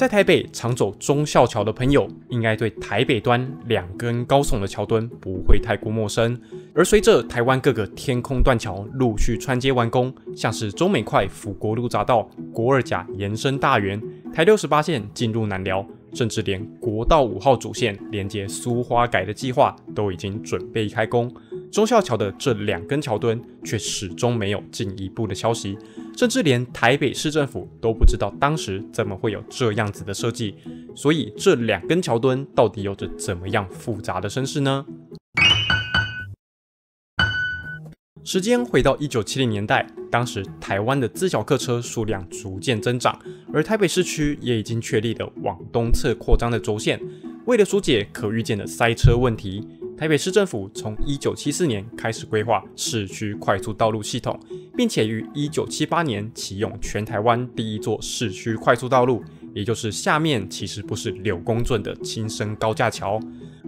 在台北常走忠孝桥的朋友，应该对台北端两根高耸的桥墩不会太过陌生。而随着台湾各个天空断桥陆续穿接完工，像是中美快辅国路匝道、国二甲延伸大园、台六十八线进入南寮，甚至连国道五号主线连接苏花改的计划都已经准备开工。忠孝桥的这两根桥墩却始终没有进一步的消息，甚至连台北市政府都不知道当时怎么会有这样子的设计。所以这两根桥墩到底有着怎么样复杂的身世呢？时间回到一九七零年代，当时台湾的自小客车数量逐渐增长，而台北市区也已经确立了往东侧扩张的轴线。为了疏解可预见的塞车问题。台北市政府从一九七四年开始规划市区快速道路系统，并且于一九七八年启用全台湾第一座市区快速道路，也就是下面其实不是柳公圳的轻生高架桥。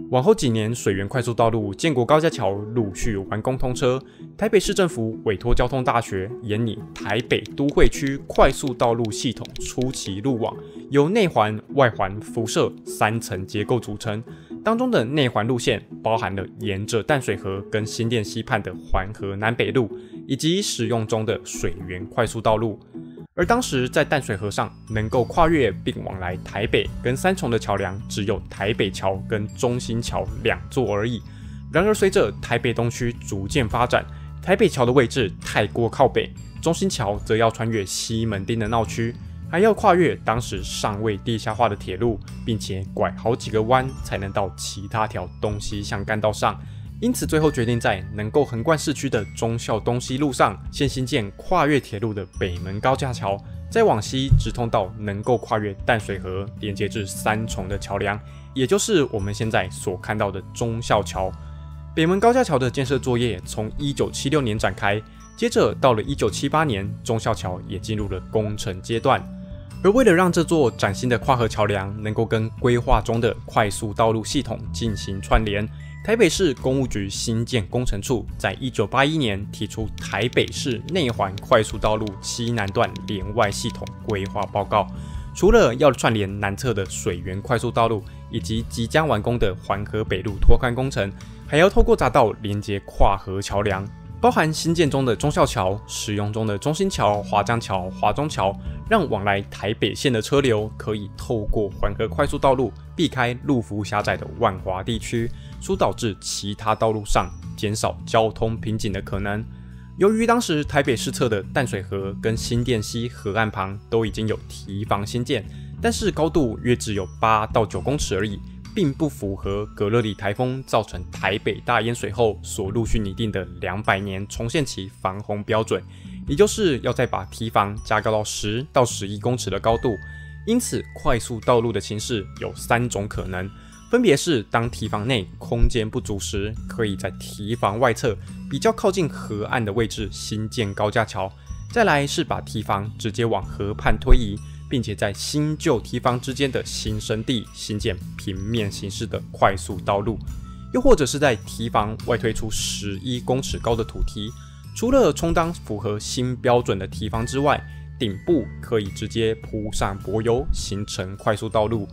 往后几年，水源快速道路、建国高架桥陆续完工通车，台北市政府委托交通大学研拟台北都会区快速道路系统初期路网，由内环、外环、辐射三层结构组成。当中的内环路线包含了沿着淡水河跟新店溪畔的环河南北路，以及使用中的水源快速道路。而当时在淡水河上能够跨越并往来台北跟三重的桥梁，只有台北桥跟中心桥两座而已。然而随着台北东区逐渐发展，台北桥的位置太过靠北，中心桥则要穿越西门町的闹区。还要跨越当时尚未地下化的铁路，并且拐好几个弯才能到其他条东西向干道上。因此，最后决定在能够横贯市区的忠孝东西路上，先新建跨越铁路的北门高架桥，再往西直通到能够跨越淡水河连接至三重的桥梁，也就是我们现在所看到的忠孝桥。北门高架桥的建设作业从一九七六年展开，接着到了一九七八年，忠孝桥也进入了工程阶段。而为了让这座崭新的跨河桥梁能够跟规划中的快速道路系统进行串联，台北市公务局新建工程处在一九八一年提出台北市内环快速道路西南段连外系统规划报告。除了要串联南侧的水源快速道路以及即将完工的环河北路拓宽工程，还要透过匝道连接跨河桥梁。包含新建中的忠孝桥、使用中的中心桥、华江桥、华中桥，让往来台北线的车流可以透过环河快速道路，避开路幅狭窄的万华地区，疏导至其他道路上，减少交通瓶颈的可能。由于当时台北市侧的淡水河跟新店溪河岸旁都已经有堤防新建，但是高度约只有八到九公尺而已。并不符合格勒里台风造成台北大淹水后所陆续拟定的两百年重现期防洪标准，也就是要再把堤防加高到十到十一公尺的高度。因此，快速道路的形式有三种可能，分别是当堤防内空间不足时，可以在堤防外侧比较靠近河岸的位置新建高架桥；再来是把堤防直接往河畔推移。并且在新旧堤防之间的新生地新建平面形式的快速道路，又或者是在堤防外推出十一公尺高的土堤，除了充当符合新标准的堤防之外，顶部可以直接铺上柏油，形成快速道路。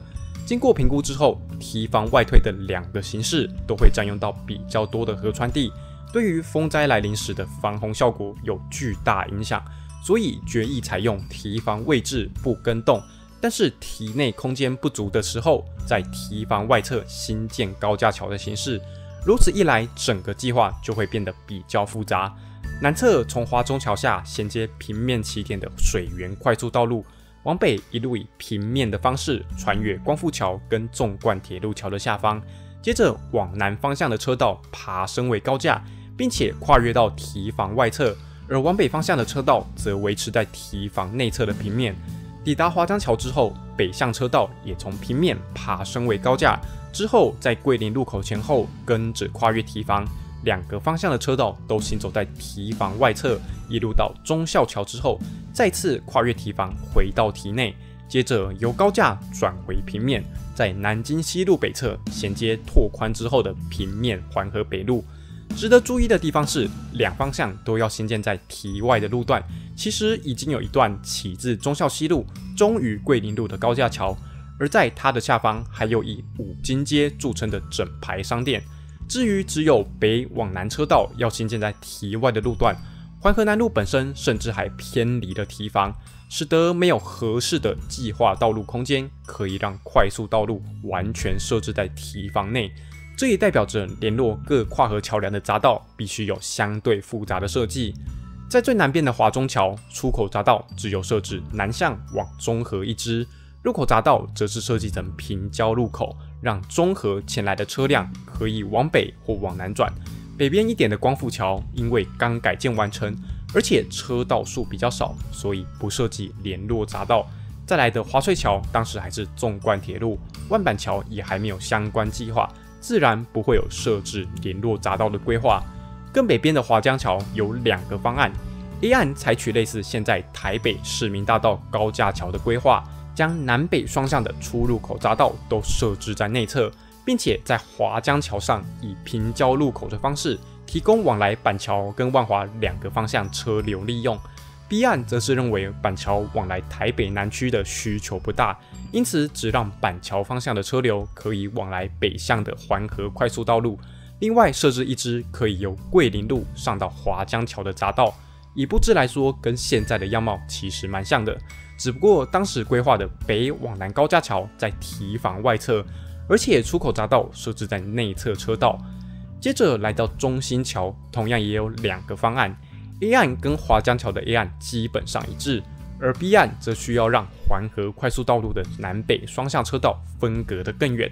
经过评估之后，堤防外推的两个形式都会占用到比较多的河川地，对于风灾来临时的防洪效果有巨大影响。所以决议采用堤防位置不更动，但是堤内空间不足的时候，在堤防外侧新建高架桥的形式。如此一来，整个计划就会变得比较复杂。南侧从华中桥下衔接平面起点的水源快速道路，往北一路以平面的方式穿越光复桥跟纵贯铁路桥的下方，接着往南方向的车道爬升为高架，并且跨越到堤防外侧。而往北方向的车道则维持在堤防内侧的平面。抵达华江桥之后，北向车道也从平面爬升为高架。之后在桂林路口前后跟着跨越堤防，两个方向的车道都行走在堤防外侧，一路到忠孝桥之后，再次跨越堤防回到堤内，接着由高架转回平面，在南京西路北侧衔接拓宽之后的平面环河北路。值得注意的地方是，两方向都要新建在堤外的路段，其实已经有一段起自忠孝西路、终于桂林路的高架桥，而在它的下方还有以五金街著称的整排商店。至于只有北往南车道要新建在堤外的路段，环河南路本身甚至还偏离了堤防，使得没有合适的计划道路空间，可以让快速道路完全设置在堤防内。这也代表着联络各跨河桥梁的匝道必须有相对复杂的设计。在最南边的华中桥出口匝道只有设置南向往中和一支，入口匝道则是设计成平交路口，让中和前来的车辆可以往北或往南转。北边一点的光复桥因为刚改建完成，而且车道数比较少，所以不设计联络匝道。再来的华翠桥当时还是纵贯铁路，万板桥也还没有相关计划，自然不会有设置联络匝道的规划。更北边的华江桥有两个方案，A 案采取类似现在台北市民大道高架桥的规划，将南北双向的出入口匝道都设置在内侧，并且在华江桥上以平交路口的方式，提供往来板桥跟万华两个方向车流利用。B 案则是认为板桥往来台北南区的需求不大，因此只让板桥方向的车流可以往来北向的环河快速道路。另外设置一支可以由桂林路上到华江桥的匝道，以布置来说，跟现在的样貌其实蛮像的。只不过当时规划的北往南高架桥在堤防外侧，而且出口匝道设置在内侧车道。接着来到中心桥，同样也有两个方案，A 案跟华江桥的 A 案基本上一致，而 B 案则需要让环河快速道路的南北双向车道分隔得更远。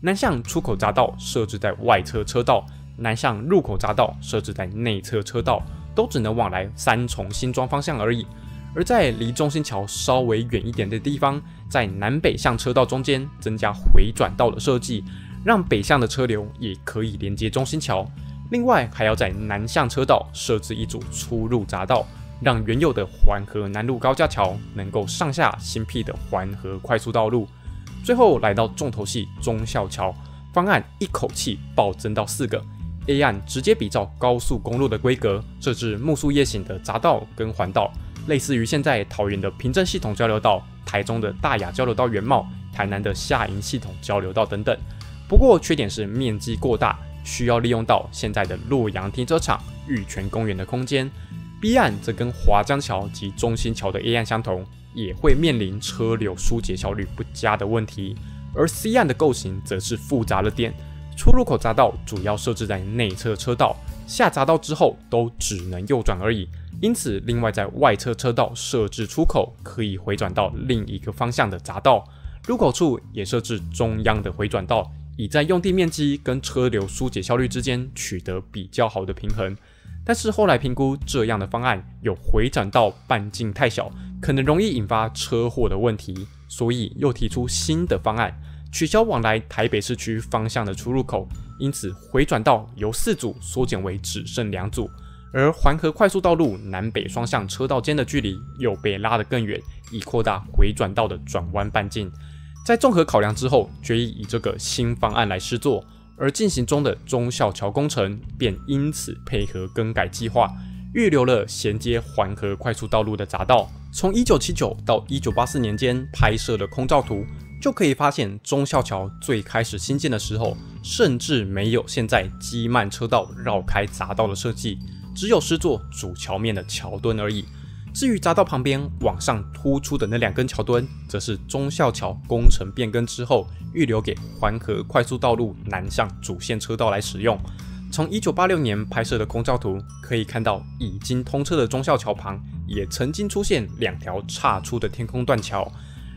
南向出口匝道设置在外侧车道，南向入口匝道设置在内侧车道，都只能往来三重新庄方向而已。而在离中心桥稍微远一点的地方，在南北向车道中间增加回转道的设计，让北向的车流也可以连接中心桥。另外，还要在南向车道设置一组出入匝道，让原有的环河南路高架桥能够上下新辟的环河快速道路。最后来到重头戏忠孝桥方案，一口气暴增到四个。A 案直接比照高速公路的规格，设置木塑夜行的匝道跟环道，类似于现在桃园的平镇系统交流道、台中的大雅交流道原貌、台南的下营系统交流道等等。不过缺点是面积过大，需要利用到现在的洛阳停车场、玉泉公园的空间。B 案则跟华江桥及中心桥的 A 案相同。也会面临车流疏解效率不佳的问题，而 C 案的构型则是复杂了点。出入口匝道主要设置在内侧车道，下匝道之后都只能右转而已。因此，另外在外侧车道设置出口，可以回转到另一个方向的匝道。入口处也设置中央的回转道，以在用地面积跟车流疏解效率之间取得比较好的平衡。但是后来评估这样的方案有回转道半径太小。可能容易引发车祸的问题，所以又提出新的方案，取消往来台北市区方向的出入口，因此回转道由四组缩减为只剩两组，而环河快速道路南北双向车道间的距离又被拉得更远，以扩大回转道的转弯半径。在综合考量之后，决议以这个新方案来施作，而进行中的忠孝桥工程便因此配合更改计划，预留了衔接环河快速道路的匝道。从一九七九到一九八四年间拍摄的空照图，就可以发现忠孝桥最开始新建的时候，甚至没有现在基慢车道绕开匝道的设计，只有施作主桥面的桥墩而已。至于匝道旁边往上突出的那两根桥墩，则是忠孝桥工程变更之后预留给环河快速道路南向主线车道来使用。从一九八六年拍摄的空照图可以看到，已经通车的忠孝桥旁也曾经出现两条岔出的天空断桥。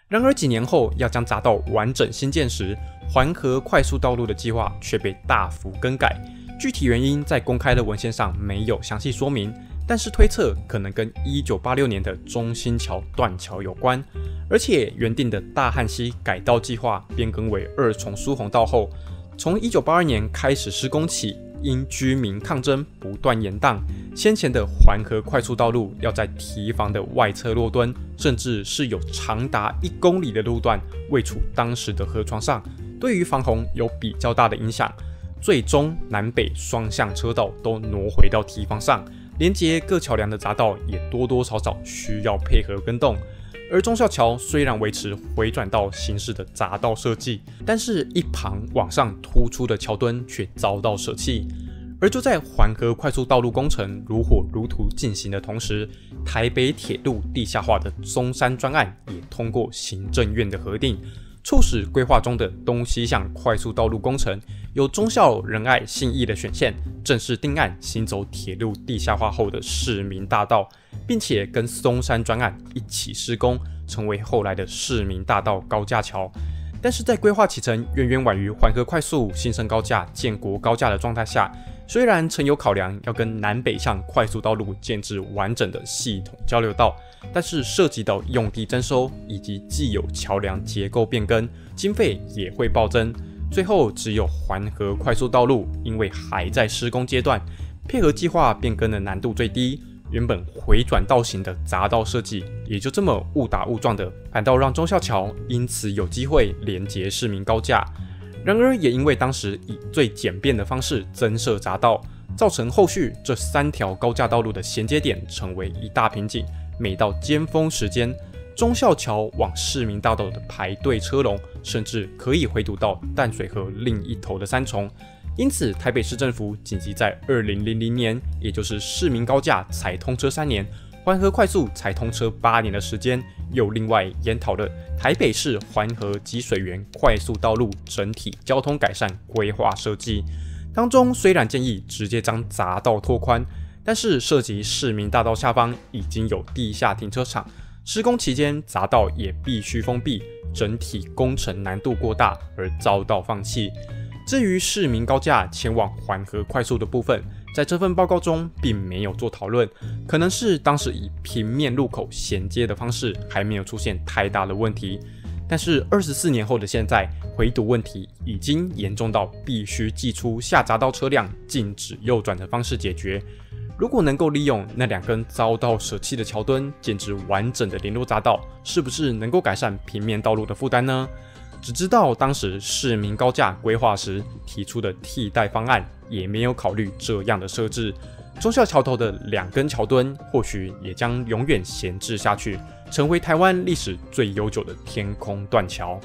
然而几年后要将匝道完整新建时，环河快速道路的计划却被大幅更改。具体原因在公开的文献上没有详细说明，但是推测可能跟一九八六年的中心桥断桥有关。而且原定的大汉溪改道计划变更为二重疏洪道后，从一九八二年开始施工起。因居民抗争不断延宕，先前的环河快速道路要在堤防的外侧落墩，甚至是有长达一公里的路段位处当时的河床上，对于防洪有比较大的影响。最终南北双向车道都挪回到堤防上，连接各桥梁的匝道也多多少少需要配合跟动。而忠孝桥虽然维持回转道形式的匝道设计，但是一旁往上突出的桥墩却遭到舍弃。而就在环河快速道路工程如火如荼进行的同时，台北铁路地下化的中山专案也通过行政院的核定，促使规划中的东西向快速道路工程由忠孝仁爱信义的选线正式定案，行走铁路地下化后的市民大道。并且跟松山专案一起施工，成为后来的市民大道高架桥。但是在规划启程远远晚于环河快速、新生高架、建国高架的状态下，虽然曾有考量要跟南北向快速道路建置完整的系统交流道，但是涉及到用地征收以及既有桥梁结构变更，经费也会暴增。最后只有环河快速道路，因为还在施工阶段，配合计划变更的难度最低。原本回转道型的匝道设计，也就这么误打误撞的，反倒让忠孝桥因此有机会连接市民高架。然而，也因为当时以最简便的方式增设匝道，造成后续这三条高架道路的衔接点成为一大瓶颈。每到尖峰时间，忠孝桥往市民大道的排队车龙，甚至可以回堵到淡水河另一头的三重。因此，台北市政府紧急在二零零零年，也就是市民高架才通车三年，环河快速才通车八年的时间，又另外研讨了台北市环河及水源快速道路整体交通改善规划设计。当中虽然建议直接将匝道拓宽，但是涉及市民大道下方已经有地下停车场，施工期间匝道也必须封闭，整体工程难度过大而遭到放弃。至于市民高架前往环河快速的部分，在这份报告中并没有做讨论，可能是当时以平面路口衔接的方式还没有出现太大的问题。但是二十四年后的现在，回堵问题已经严重到必须寄出下匝道车辆禁止右转的方式解决。如果能够利用那两根遭到舍弃的桥墩建置完整的联络匝道，是不是能够改善平面道路的负担呢？只知道当时市民高架规划时提出的替代方案，也没有考虑这样的设置。忠孝桥头的两根桥墩，或许也将永远闲置下去，成为台湾历史最悠久的天空断桥。